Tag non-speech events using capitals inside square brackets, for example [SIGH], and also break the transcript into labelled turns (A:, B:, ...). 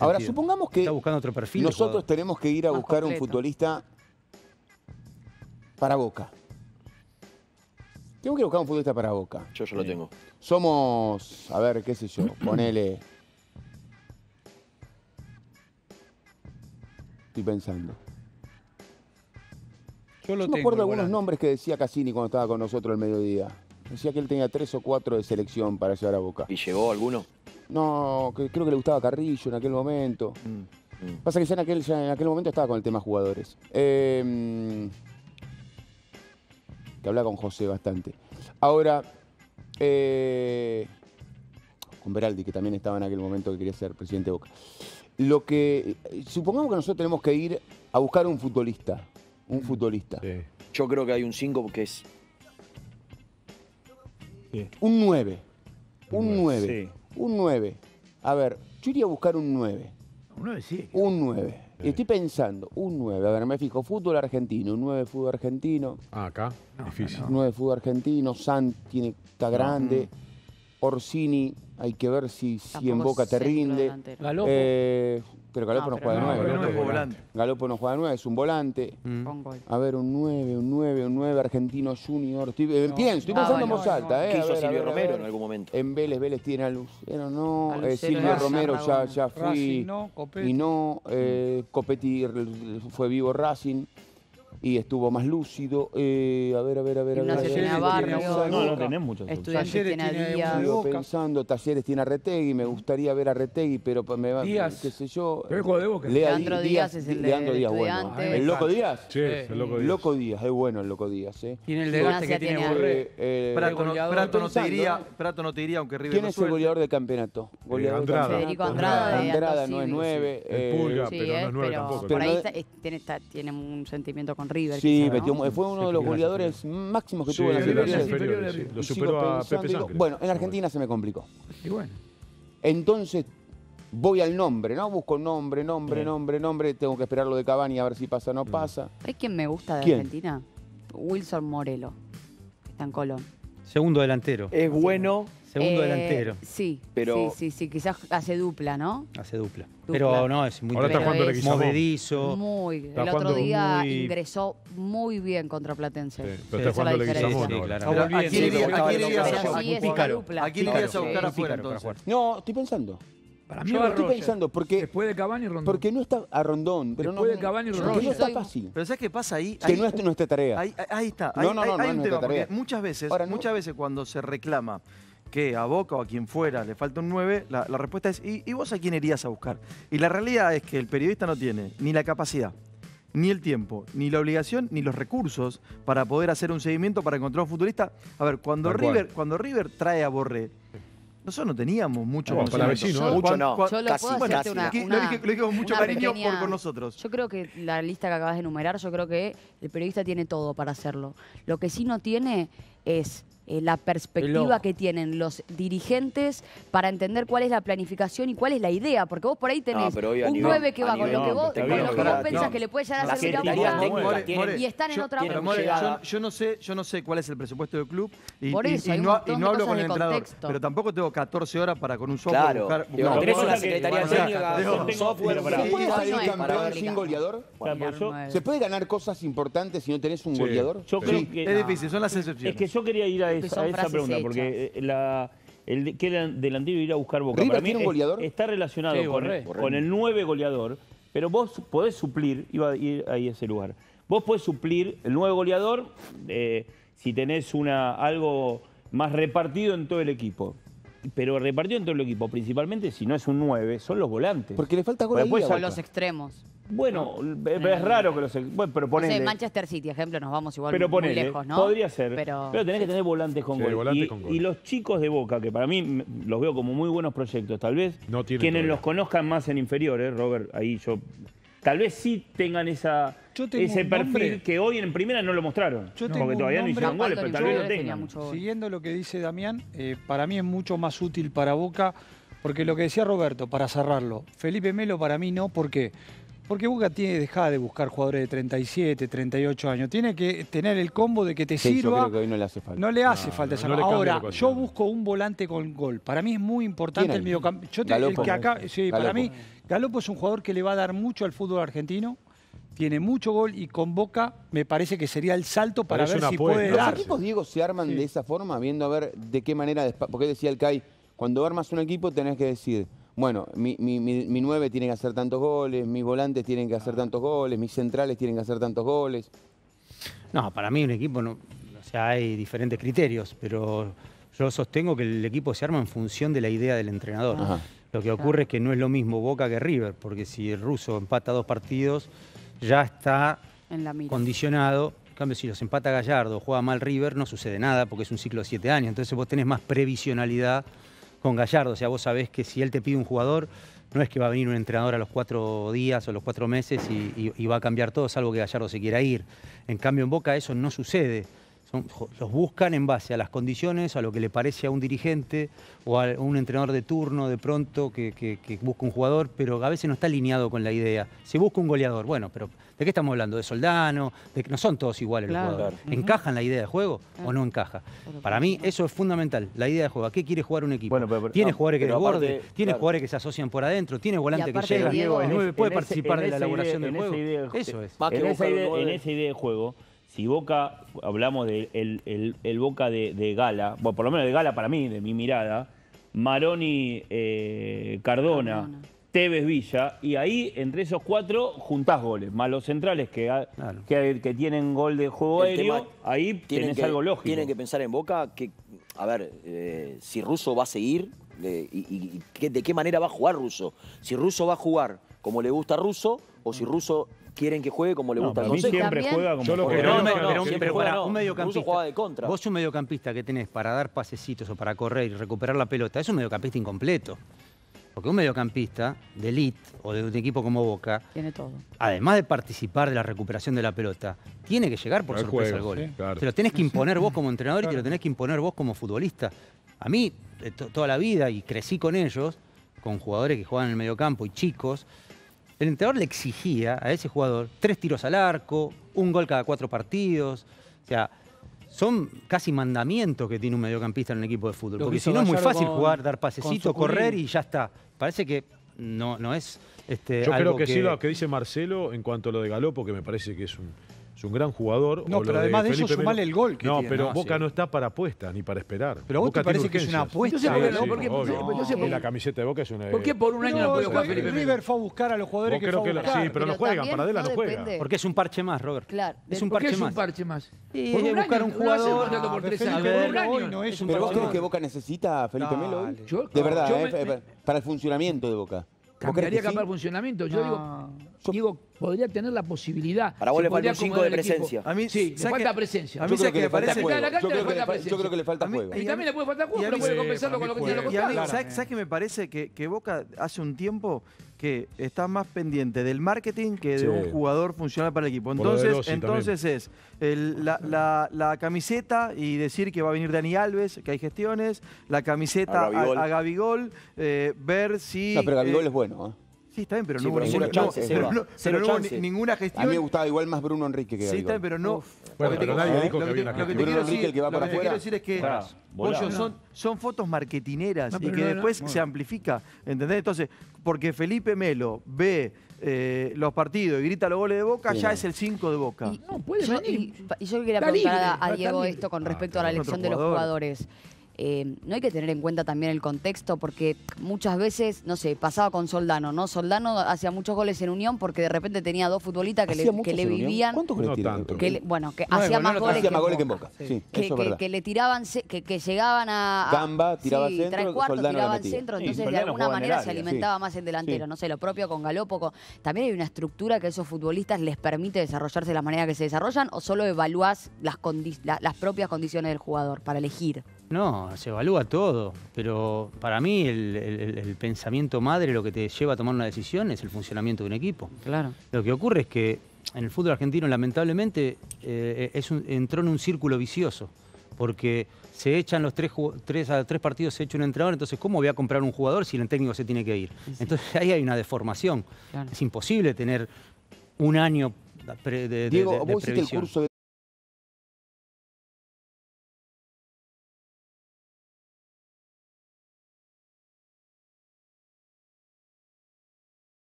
A: Ahora, supongamos que
B: Está buscando otro perfil.
A: nosotros
B: jugador.
A: tenemos que ir a
C: Más
A: buscar un futbolista para Boca. Tengo que ir a buscar un futbolista para Boca.
D: Yo ya lo tengo.
A: Somos, a ver, qué sé yo, [CLEARS THROAT] ponele... Estoy pensando.
E: Yo lo
A: Yo me
E: tengo.
A: acuerdo
E: el
A: algunos
E: volante.
A: nombres que decía Cassini cuando estaba con nosotros al mediodía. Decía que él tenía tres o cuatro de selección para llevar a Boca.
D: ¿Y llegó alguno?
A: No, que creo que le gustaba Carrillo en aquel momento.
D: Mm, mm.
A: Pasa que ya en aquel, ya en aquel momento estaba con el tema jugadores. Eh, que hablaba con José bastante. Ahora, eh, con Beraldi, que también estaba en aquel momento que quería ser presidente de Boca. Lo que. Supongamos que nosotros tenemos que ir a buscar un futbolista. Un futbolista.
E: Sí.
D: Yo creo que hay un 5 que es.
A: Un 9. Un 9.
E: Sí.
A: Un 9. A ver, yo iría a buscar un 9.
F: Uno sí.
A: Un 9. Y estoy pensando, un 9. A ver, me fijo, fútbol argentino, un 9 de fútbol argentino,
E: Ah, acá. Difícil.
A: un 9 de fútbol argentino, San tiene, está grande, Orsini, hay que ver si, si en Boca te rinde.
B: Galopo.
A: Eh, pero Galopo no,
C: No, pero
A: juega de
C: no,
A: 9.
F: pero no
E: Galopo
F: volante.
A: Galopo no juega de 9, es un volante.
B: Mm.
A: A ver, un 9, un 9, un 9 argentino junior. Estoy, eh,
E: No.
A: pienso, estoy
C: No,
A: pensando en voz alta. Eh,
D: ¿Qué
A: a
D: hizo
A: ver,
D: Silvio
A: ver,
D: Romero en algún momento?
A: En Vélez, Vélez tiene a Lucero, no.
C: A
A: Eh, Silvio Romero ya, ya fui.
E: Racing, no, Copetti.
A: Y no, eh, Copetti fue vivo Racing y estuvo más lúcido. Eh, a ver, a ver, a ver. a ver, a ver.
C: Barrio.
F: No, no tenés muchos.
C: Estudiantes
E: Talleres
C: tiene Díaz.
E: de
A: pensando, Talleres tiene a Retegui, me gustaría ver a Retegui, pero pa- me va,
E: Díaz.
A: qué sé yo.
F: Pero el juego de Boca.
A: Lea
C: Leandro Díaz es el de-
A: Leandro
C: de
A: Díaz, bueno. ¿El Loco Díaz?
E: Sí, el loco Díaz.
A: Loco Díaz, es bueno el Loco Díaz, ¿eh?
B: Tiene el desgaste que tiene Borré.
A: Eh, eh,
G: Prato no,
E: goleador.
G: Prato no te
A: Pensando,
G: iría,
A: ¿eh?
G: Prato no te iría, aunque River
A: ¿Quién es el goleador del campeonato? Goleador
E: Andrada.
A: campeonato.
C: Federico Andrada de
A: Andrada no es
C: Civi.
A: nueve.
E: El
A: eh,
E: Pulga.
C: Sí,
E: pero no es
C: eh,
E: nueve
C: pero
E: tampoco.
C: por ahí tiene, un sentimiento con River.
A: Sí,
C: quizá,
A: metió-
C: ¿no?
A: fue uno de los goleadores máximos que
E: Sí,
A: tuvo en
E: las
F: inferiores.
E: inferiores, sí. Lo superó a Pepe Sangre.
A: Bueno, en Argentina se me complicó.
F: Y bueno.
A: Entonces voy al nombre, ¿no? Busco nombre, nombre, nombre, nombre. Tengo que esperar lo de Cavani a ver si pasa o no pasa.
C: ¿Sabes quién me gusta de
A: ¿Quién?
C: Argentina? Wilson Morelo. que Está en Colón.
B: Segundo delantero.
D: Es bueno.
B: Segundo
C: Eh,
B: delantero.
C: Sí,
D: Pero-
C: sí, sí, sí, quizás hace dupla, ¿no?
B: Hace dupla.
C: Dupla.
B: Pero no, es muy
E: Ahora está jugando
C: es-
B: movedizo.
C: Muy.
E: Está
C: El otro
E: jugando
C: día
B: muy-
C: ingresó muy bien contra Platense.
E: Sí, pero
B: esa
E: está jugando
C: es la
E: Leguizamón.
B: Sí,
G: Pero,
B: claro.
G: ¿A quién irías a buscar?
C: sí es esa
B: Pícaro.
C: dupla.
G: ¿A quién
B: Pícaro,
G: irías a
B: sí,
G: buscar
B: sí,
G: afuera entonces?
A: No, estoy pensando.
F: Para mí
A: Yo estoy pensando, porque,
F: Después de Cavani y Rondón.
A: porque no está a Rondón. Pero
F: Después
A: no,
F: de Cavani Rondón.
A: no está fácil.
G: Pero ¿sabes qué pasa ahí?
A: Que
G: Ahí-
A: no es nuestra tarea.
G: Ahí, ahí está.
A: No,
G: Ahí,
A: no, no,
G: hay-
A: no
G: hay
A: es
G: un tema, porque
A: tarea.
G: muchas veces,
A: Ahora, no-
G: muchas veces cuando se reclama que a Boca o a quien fuera le falta un 9, la, la respuesta es ¿y, y vos a quién irías a buscar? Y la realidad es que el periodista no tiene ni la capacidad, ni el tiempo, ni la obligación, ni los recursos para poder hacer un seguimiento para encontrar un futbolista. A ver, cuando
E: cual.
G: River, cuando River trae a Borré, nosotros no teníamos mucho
E: No, para vecino, ¿eh?
D: Mucho no,
C: Yo lo
D: casi,
C: puedo
G: Bueno,
C: hacerte una,
G: aquí lo
C: una-
G: dije, lo dije con mucho cariño
C: pequeña-
G: por, con nosotros.
C: Yo creo que la lista que acabas de enumerar, yo creo que el periodista tiene todo para hacerlo. Lo que sí no tiene es eh, la perspectiva que tienen los dirigentes para entender cuál es la planificación y cuál es la idea. Porque vos por ahí tenés
D: No,
C: un
D: nivel-
C: 9 que va con
D: nivel
C: lo que vos, con lo que vos pensás
D: no.
C: que le puede llegar a servir a y están en
G: yo-
C: otra
G: More, yo, yo no sé, yo no sé cuál es el presupuesto del club y,
C: Por eso,
G: no, y no hablo con el entrenador.
C: contexto.
G: Pero tampoco tengo 14 horas para con un software
D: Claro.
G: buscar. Buscar-
D: tenés una secretaría técnica software.
A: ¿Se puede salir
C: no
A: campeón sin goleador? ¿Se puede ganar cosas importantes si no tenés un goleador?
F: Yo creo
E: Sí.
F: que,
G: Es difícil, son las excepciones.
F: es que yo quería ir a Esa, a esa pregunta,
C: hechas.
F: porque eh, la, el era delantero ir a buscar Boca.
A: ¿River
F: Para mí
A: tiene un
F: es-
A: goleador?
F: está relacionado
B: Sí,
F: con,
B: Borré.
F: con el 9 goleador, pero vos podés suplir, iba a ir ahí a ese lugar, vos podés suplir el 9 goleador eh, si tenés una, algo más repartido en todo el equipo. Pero repartido en todo el equipo, principalmente si no es un 9, son los volantes.
A: Porque le falta gol
F: después
A: a
C: los extremos.
F: Bueno, es, es raro que los... Bueno, pero
C: No
F: ponele.
C: sé, Manchester City, ejemplo, nos vamos igual
F: Pero
C: muy
F: ponele,
C: lejos, ¿no?
F: podría ser.
C: Pero,
F: Pero, tenés que tener volantes con
E: Sí,
F: gol.
E: volantes
F: y,
E: con gol.
F: y los chicos de Boca, que para mí los veo como muy buenos proyectos, tal vez
E: No
F: quienes
E: todavía.
F: los conozcan más en inferiores, Robert, ahí yo... Tal vez sí tengan esa,
E: Yo tengo
F: ese perfil que hoy en primera no lo mostraron.
E: Yo
F: porque todavía no hicieron goles, pero tal vez lo tengan.
E: Siguiendo lo que dice Damián, eh, para mí es mucho más útil para Boca, porque lo que decía Roberto, para cerrarlo, Felipe Melo para mí no, ¿por qué? Porque Boca tiene que dejar de buscar jugadores de 37, 38 años. Tiene que tener el combo de que te
A: Sí, yo
E: sirva.
A: creo que hoy no le hace falta.
E: No le hace
H: No,
E: falta
H: no,
E: esa
H: no
E: Ahora, yo busco un volante con gol. Para mí es muy importante
A: ¿Quién
E: el mediocampo. Yo te- el
A: Galopo.
E: que acá, sí, para mí, Galopo es un jugador que le va a dar mucho al fútbol argentino. Tiene mucho gol y con Boca me parece que sería el salto para
H: Parece
E: ver si puede
A: Los
E: dar.
A: equipos, Diego, se arman
E: Sí.
A: de esa forma, viendo a ver de qué manera, porque decía el CAI, cuando armas un equipo tenés que decir, bueno, mi, mi, mi, mi nueve tiene que hacer tantos goles, mis volantes tienen que hacer tantos goles, mis centrales tienen que hacer tantos goles.
B: No, para mí un equipo no. O sea, hay diferentes criterios, pero yo sostengo que el equipo se arma en función de la idea del entrenador.
A: Ajá.
B: Lo que ocurre es que no es lo mismo Boca que River, porque si el ruso empata dos partidos, ya está
C: En la mira.
B: condicionado. En cambio, si los empata Gallardo o juega mal River, no sucede nada porque es un ciclo de siete años. Entonces vos tenés más previsionalidad con Gallardo. O sea, vos sabés que si él te pide un jugador, no es que va a venir un entrenador a los cuatro días o los cuatro meses y, y- y va a cambiar todo, salvo que Gallardo se quiera ir. En cambio, en Boca eso no sucede. Son- los buscan en base a las condiciones, a lo que le parece a un dirigente o a un entrenador de turno de pronto que, que- que busca un jugador, pero a veces no está alineado con la idea. Se busca un goleador, bueno, pero ¿de qué estamos hablando? ¿De Soldano? De que no son todos iguales
C: Claro.
B: los jugadores.
C: Claro.
B: ¿Encaja en la idea de juego o no encaja? Para mí eso es fundamental, la idea de juego. ¿A qué quiere jugar un equipo?
F: Bueno, pero- pero-
B: ¿Tiene
F: no,
B: jugadores que
F: aparte,
B: ¿Tiene
F: claro.
B: jugadores que se asocian por adentro? ¿Tiene volante que llega?
C: Diego,
B: el
C: en
B: 9 puede
F: En
B: participar
F: en
B: de la elaboración
F: idea-
B: del juego.
F: idea-
B: Eso es.
F: En, esa idea de juego, si Boca, hablamos del el, el- el Boca de, de Gala, bueno, por lo menos de Gala para mí, de mi mirada, Maroni, eh, Cardona,
C: Cardona.
F: Tevez Villa, y ahí entre esos cuatro juntás goles, más los centrales que, ha-
B: Claro.
F: que, que tienen gol de juego
D: El
F: aéreo,
D: tema-
F: ahí
D: tienen
F: tenés
D: que,
F: algo lógico.
D: Tienen que pensar en Boca que, a ver, eh, si Russo va a seguir eh, y, y- de qué manera va a jugar Russo. Si Russo va a jugar como le gusta a Russo o si Russo quieren que juegue como le
F: No,
D: gusta a
F: para mí
D: Fonseca.
F: siempre
C: También-
F: juega como
H: Yo lo que
F: juega.
B: Pero,
H: No,
B: un-
H: no,
B: un-
D: siempre juega, no.
B: un mediocampista.
D: Juega de contra.
B: Vos un mediocampista que tenés para dar pasecitos o para correr y recuperar la pelota, es un mediocampista incompleto. Porque un mediocampista de elite o de un equipo como Boca,
C: Tiene todo.
B: además de participar de la recuperación de la pelota, tiene que llegar por
H: Al
B: sorpresa
H: juego,
B: al gol.
H: sí, claro.
B: Te lo tenés que imponer vos como entrenador y te lo tenés que imponer vos como futbolista. A mí, to- toda la vida, y crecí con ellos, con jugadores que juegan en el mediocampo y chicos, el entrenador le exigía a ese jugador tres tiros al arco, un gol cada cuatro partidos. O sea, son casi mandamientos que tiene un mediocampista en un equipo de fútbol.
E: Lo
B: Porque si no es muy fácil
E: con-
B: jugar, dar pasecito, correr y ya está. Parece que no, no es este,
H: Yo
B: algo
H: creo que, sí lo que dice Marcelo en cuanto a lo de Galopo, que me parece que es un, es un gran jugador.
E: No, pero además de eso,
H: Felipe Melo.
E: sumale el gol que
H: No,
E: tiene.
H: pero
B: No,
H: Boca
B: sí.
H: no está para apuestas ni para esperar.
E: Pero
H: Boca
E: te parece que es una apuesta.
I: ¿por qué no?
H: Sí,
I: ¿Por qué-
H: obvio.
I: entonces,
H: Y
I: por-
H: la camiseta de Boca es una...
I: ¿Por qué por un año no,
E: No,
I: puede jugar Felipe?
E: River fue a buscar a los jugadores que
H: creo
E: fue a
H: que sí, pero no
C: Pero
H: juegan,
C: también
H: Paradela no
C: no
H: juega.
B: Porque es un parche más, Robert.
C: Claro.
B: Es un
I: ¿Por qué
B: parche
I: es un
B: más.
I: parche más? Por
B: buscar un
I: no
B: jugador.
I: por
E: No,
I: tres años.
E: No
A: ¿Pero vos crees
E: más.
A: que Boca necesita a Felipe. Melo hoy?
I: Yo-
A: de verdad, eh, para el funcionamiento de Boca. ¿Vos crees
I: Cambiaría
A: que sí?
I: capaz el funcionamiento. Yo
E: No.
I: digo, digo, podría tener la posibilidad.
D: Para vos le falta un cinco
I: acomodar
D: de
I: el equipo.
D: presencia.
G: A mí,
I: Sí, le
G: ¿sabes
I: falta presencia.
G: A mí
A: Yo creo
G: que
A: que le falta juego.
I: De
A: Yo creo
I: le
A: que le
I: falta
A: fal- yo creo que le falta
G: A mí-
A: juego.
I: Y también le puede faltar juego, pero puede compensarlo con lo que tiene lo contrario.
G: ¿sabes, qué me parece? Que, que Boca hace un tiempo que está más pendiente del marketing que de
H: Sí.
G: un jugador funcional para el equipo.
H: De
G: Entonces, entonces es el- la, la- la camiseta y decir que va a venir Dani Alves, que hay gestiones, la camiseta
D: A Gabigol.
G: a, a Gabigol, eh, ver si...
A: No, pero Gabigol
G: eh,
A: es bueno. ¿eh?
G: Sí, está bien, pero
D: Sí,
G: no hubo
D: pero
G: ninguna,
D: cero
G: no, pero no-
D: Cero
G: pero no hubo ninguna
A: A
G: gestión.
A: mí me gustaba igual más Bruno Enrique que
G: Sí, está bien, pero no.
H: Bueno,
G: Lo que
H: pero nadie
G: lo
H: dijo que
G: que
H: había una
G: lo que
H: gestión.
G: quiero
A: Bruno Enrique,
G: decir-
A: el que va
G: lo
A: para
G: te quiero
A: afuera.
G: decir es que. Pollo, son, son fotos marketineras
I: No,
G: y que después
I: no.
G: se amplifica. ¿Entendés? Entonces, porque Felipe Melo ve eh, los partidos y grita los goles de Boca,
A: Sí,
G: ya
A: no.
G: es el 5 de Boca.
C: Y,
I: No, puede
C: yo,
I: venir.
C: y- y yo quería preguntar a, a
I: a
C: Diego esto con
H: Ah,
C: respecto a la elección de los
G: jugador.
C: jugadores. Eh, no hay que tener en cuenta también el contexto porque muchas veces, no sé, pasaba con Soldano, ¿no? Soldano hacía muchos goles en Unión porque de repente tenía dos futbolistas que
A: ¿Hacía
C: le, que le vivían,
A: ¿Cuántos goles
H: No
A: tiene?
H: tanto.
C: que le- bueno, que
E: No,
C: hacía
E: no
C: más goles
A: Hacía
C: que,
A: más
C: en
A: goles que en
C: Boca.
A: Sí,
C: Que,
A: eso es
C: que-
A: verdad.
C: que le tiraban, que, que llegaban a... a-
A: Gamba tiraba
C: sí,
A: centro,
C: tres cuartos,
A: Soldano
C: tiraban centro,
F: Sí,
C: entonces de
F: Soldano
C: alguna manera se alimentaba
A: sí.
C: más el delantero,
A: Sí.
C: no sé, lo propio con Galopo. con- También hay una estructura que a esos futbolistas les permite desarrollarse de la manera que se desarrollan o solo evaluás las, condi- la- las propias condiciones del jugador para elegir.
B: No, se evalúa todo, pero para mí el, el- el pensamiento madre, lo que te lleva a tomar una decisión es el funcionamiento de un equipo.
C: Claro.
B: Lo que ocurre es que en el fútbol argentino lamentablemente eh, es un- entró en un círculo vicioso, porque se echan los tres, tres, a tres partidos, se echa un entrenador, entonces ¿cómo voy a comprar un jugador si el técnico se tiene que ir? Entonces ahí hay una deformación.
C: Claro.
B: Es imposible tener un año de, de-
A: Diego,
B: de-
A: vos
B: de
A: hiciste el
B: previsión.
A: curso de